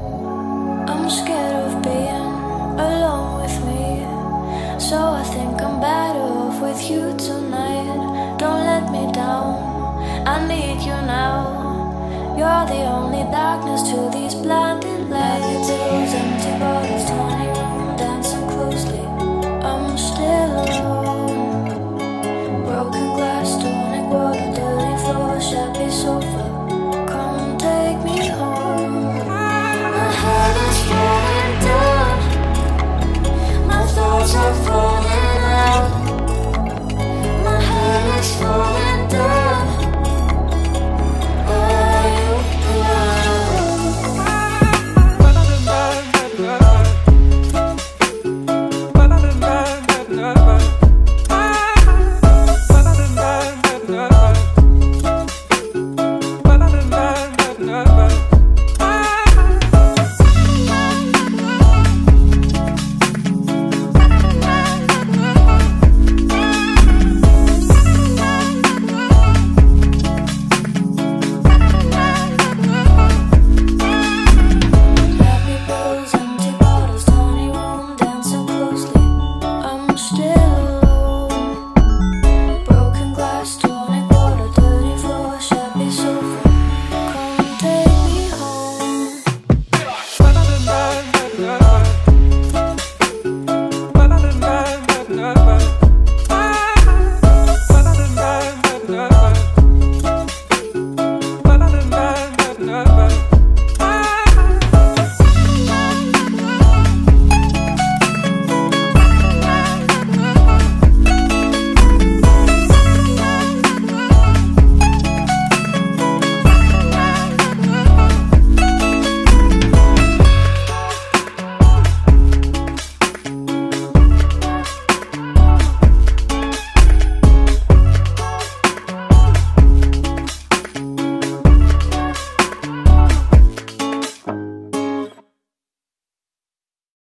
I'm scared of being alone with me. So I think I'm better off with you tonight. Don't let me down. I need you now. You're the only darkness to these blinding lights. Those empty bottles, tiny room, dancing closely. I'm still alone. Broken glass, tonic water. still